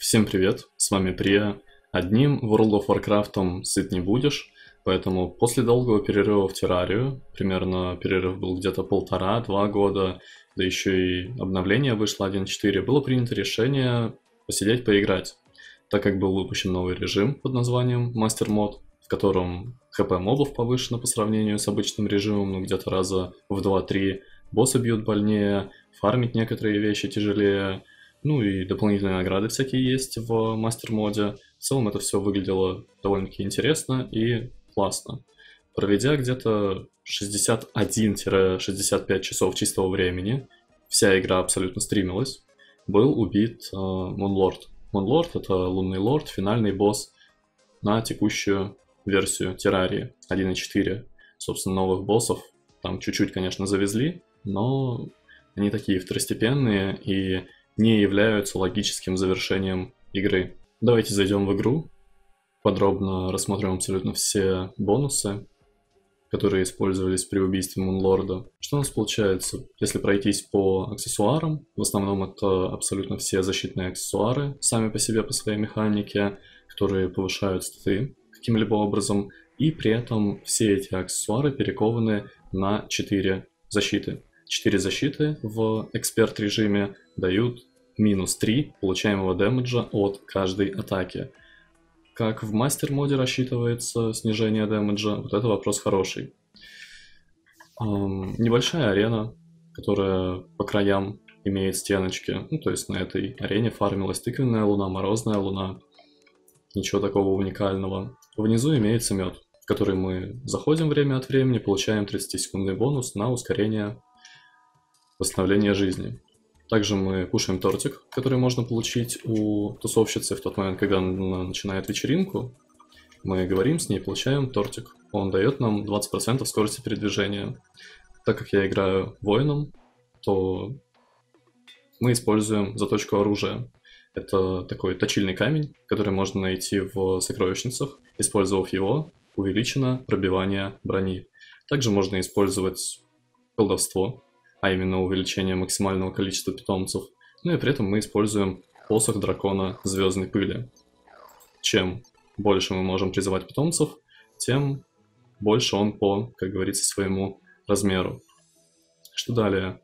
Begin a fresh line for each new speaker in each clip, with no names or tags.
Всем привет, с вами Прия. Одним World of Warcraft сыт не будешь, поэтому после долгого перерыва в террарию, примерно перерыв был где-то полтора-два года, да еще и обновление вышло 1.4, было принято решение посидеть поиграть, так как был выпущен новый режим под названием Master Mode, в котором хп мобов повышено по сравнению с обычным режимом, ну где-то раза в 2-3, боссы бьют больнее, фармить некоторые вещи тяжелее, ну и дополнительные награды всякие есть в мастер-моде. В целом это все выглядело довольно-таки интересно и классно. Проведя где-то 61-65 часов чистого времени, вся игра абсолютно стримилась, был убит э, Монлорд. Это лунный лорд, финальный босс на текущую версию Террарии 1.4. Собственно, новых боссов там чуть-чуть, конечно, завезли, но они такие второстепенные, и не являются логическим завершением игры. Давайте зайдем в игру, подробно рассмотрим абсолютно все бонусы, которые использовались при убийстве Мунлорда. Что у нас получается? Если пройтись по аксессуарам, в основном это абсолютно все защитные аксессуары, сами по себе, по своей механике, которые повышают статы каким-либо образом, и при этом все эти аксессуары перекованы на 4 защиты. 4 защиты в эксперт режиме дают минус 3 получаемого дэмэджа от каждой атаки. Как в мастер-моде рассчитывается снижение дэмэджа, вот это вопрос хороший. Эм, небольшая арена, которая по краям имеет стеночки. Ну, то есть на этой арене фармилась тыквенная луна, морозная луна. Ничего такого уникального. Внизу имеется мед, в который мы заходим время от времени, получаем 30-секундный бонус на ускорение восстановления жизни. Также мы кушаем тортик, который можно получить у тусовщицы в тот момент, когда она начинает вечеринку. Мы говорим с ней, получаем тортик. Он дает нам 20% скорости передвижения. Так как я играю воином, то мы используем заточку оружия. Это такой точильный камень, который можно найти в сокровищницах. Использовав его, увеличено пробивание брони. Также можно использовать колдовство, а именно увеличение максимального количества питомцев. Ну и при этом мы используем посох дракона звездной пыли. Чем больше мы можем призывать питомцев, тем больше он по, как говорится, своему размеру. Что далее?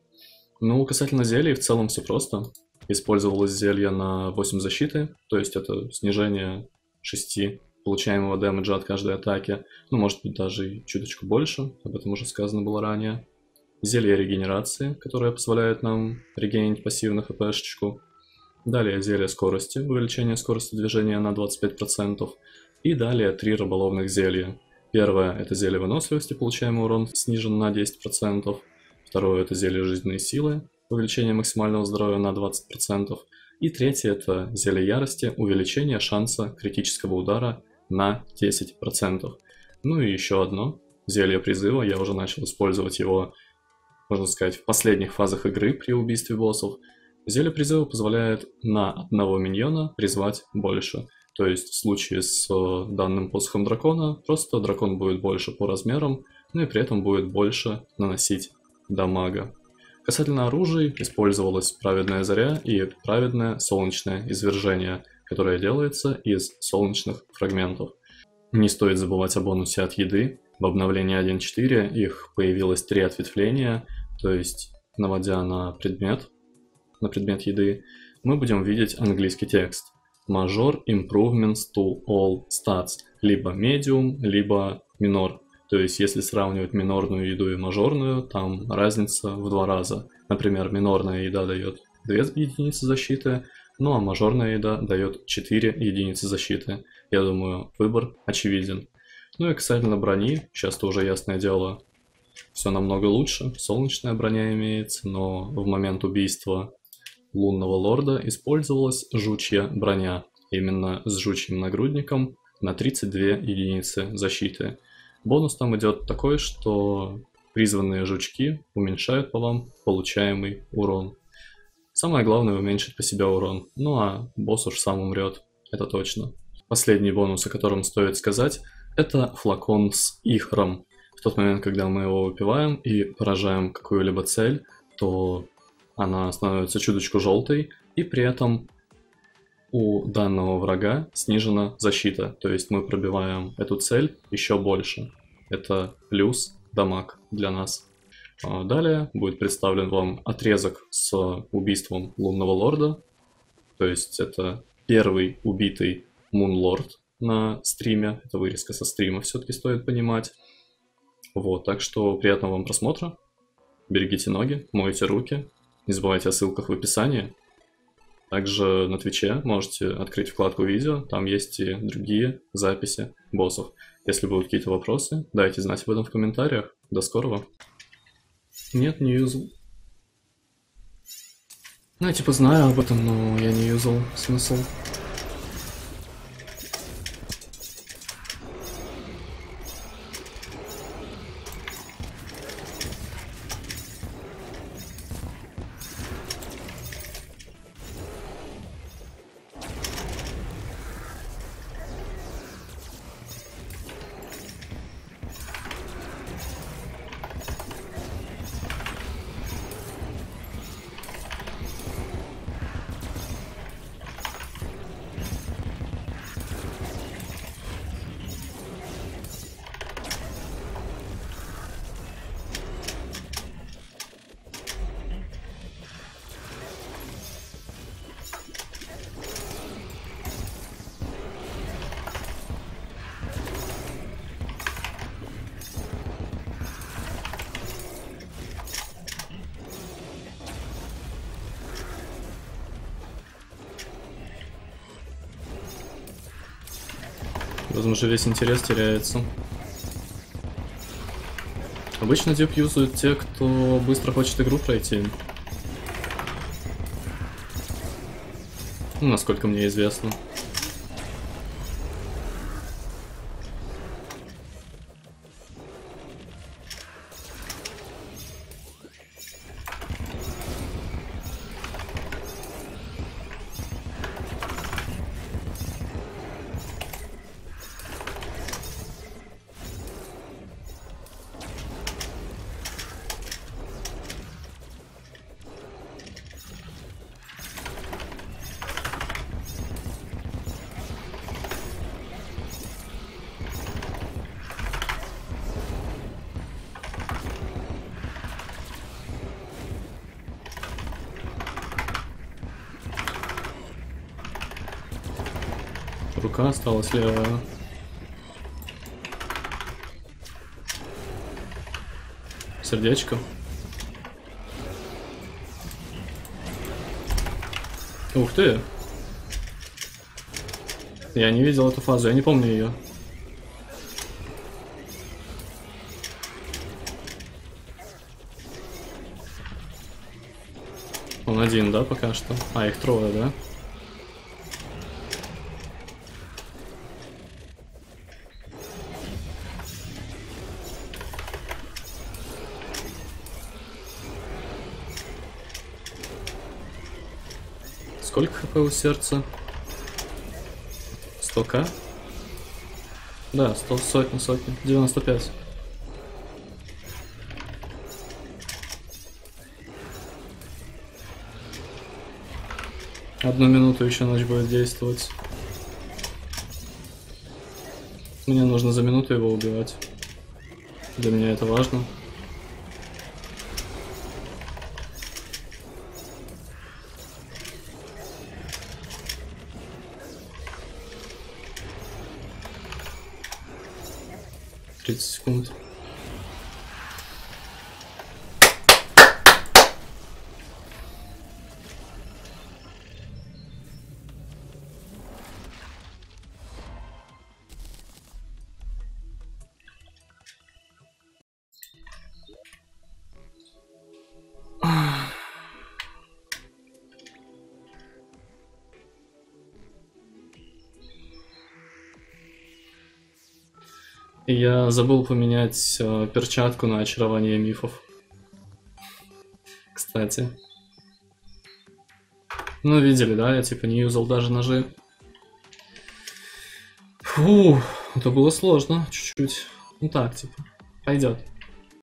Ну, касательно зелий, в целом все просто. Использовалось зелье на 8 защиты, то есть это снижение 6 получаемого дэмэджа от каждой атаки. Ну, может быть, даже и чуточку больше, об этом уже сказано было ранее зелье регенерации, которое позволяет нам регенить пассивно хпшечку. Далее зелье скорости, увеличение скорости движения на 25%. И далее три рыболовных зелья. Первое это зелье выносливости, получаемый урон снижен на 10%. Второе это зелье жизненной силы, увеличение максимального здоровья на 20%. И третье это зелье ярости, увеличение шанса критического удара на 10%. Ну и еще одно, зелье призыва, я уже начал использовать его можно сказать, в последних фазах игры при убийстве боссов, зелье призыва позволяет на одного миньона призвать больше. То есть в случае с э, данным посохом дракона, просто дракон будет больше по размерам, ну и при этом будет больше наносить дамага. Касательно оружия, использовалась праведная заря и праведное солнечное извержение, которое делается из солнечных фрагментов. Не стоит забывать о бонусе от еды. В обновлении 1.4 их появилось три ответвления, то есть, наводя на предмет, на предмет еды, мы будем видеть английский текст. Major improvements to all stats. Либо medium, либо minor. То есть, если сравнивать минорную еду и мажорную, там разница в два раза. Например, минорная еда дает 2 единицы защиты, ну а мажорная еда дает 4 единицы защиты. Я думаю, выбор очевиден. Ну и касательно брони, сейчас-то уже ясное дело, все намного лучше. Солнечная броня имеется, но в момент убийства лунного лорда использовалась жучья броня. Именно с жучьим нагрудником на 32 единицы защиты. Бонус там идет такой, что призванные жучки уменьшают по вам получаемый урон. Самое главное уменьшить по себе урон, ну а босс уж сам умрет, это точно. Последний бонус, о котором стоит сказать, это флакон с ихром в тот момент, когда мы его выпиваем и поражаем какую-либо цель, то она становится чуточку желтой, и при этом у данного врага снижена защита, то есть мы пробиваем эту цель еще больше. Это плюс дамаг для нас. А далее будет представлен вам отрезок с убийством лунного лорда, то есть это первый убитый Мунлорд на стриме, это вырезка со стрима все-таки стоит понимать. Вот, так что приятного вам просмотра, берегите ноги, мойте руки, не забывайте о ссылках в описании. Также на Твиче можете открыть вкладку видео, там есть и другие записи боссов. Если будут какие-то вопросы, дайте знать об этом в комментариях. До скорого. Нет, не юзал. Ну, я типа знаю об этом, но я не юзал. Смысл? Возможно, весь интерес теряется. Обычно деп юзают те, кто быстро хочет игру пройти. Ну, насколько мне известно. Рука осталась левая. Сердечко. Ух ты! Я не видел эту фазу, я не помню ее. Он один, да, пока что? А, их трое, да? Сколько хп у сердца? 100к? Да, 100, сотни, сотни. 95. Одну минуту еще ночь будет действовать. Мне нужно за минуту его убивать. Для меня это важно. 30 секунд. Я забыл поменять э, перчатку на очарование мифов. Кстати. Ну, видели, да? Я типа не юзал даже ножи. Фу, это было сложно, чуть-чуть. Ну так, типа, пойдет.